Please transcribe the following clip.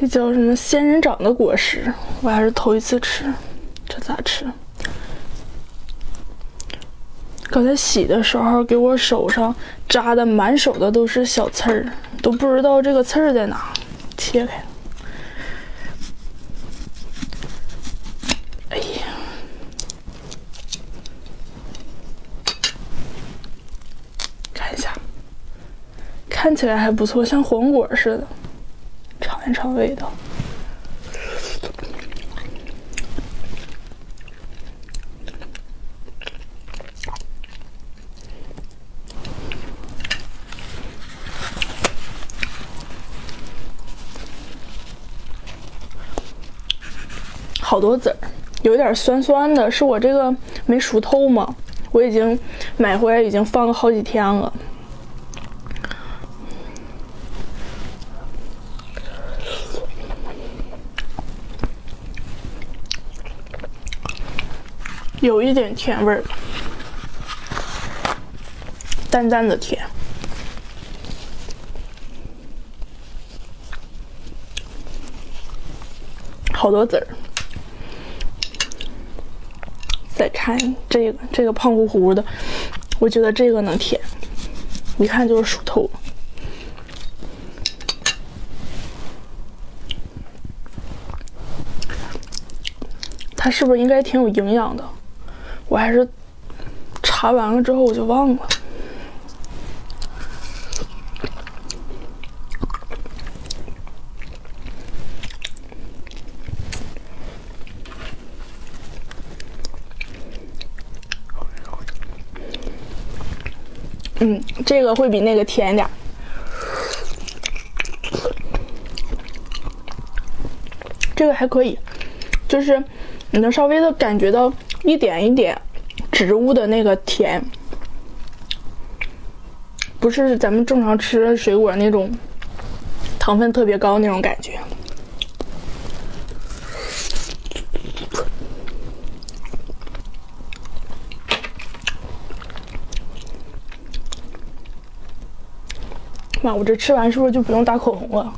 这叫什么仙人掌的果实？我还是头一次吃，这咋吃？刚才洗的时候，给我手上扎的满手的都是小刺儿，都不知道这个刺儿在哪。切开。哎呀，看一下，看起来还不错，像黄果似的。尝味道。好多籽儿，有点酸酸的，是我这个没熟透吗？我已经买回来，已经放了好几天了。有一点甜味儿，淡淡的甜，好多籽儿。再看这个，这个胖乎乎的，我觉得这个能甜，一看就是熟透。它是不是应该挺有营养的？我还是查完了之后我就忘了。嗯，这个会比那个甜点这个还可以，就是你能稍微的感觉到一点一点植物的那个甜，不是咱们正常吃水果那种糖分特别高那种感觉。妈，我这吃完是不是就不用打口红了？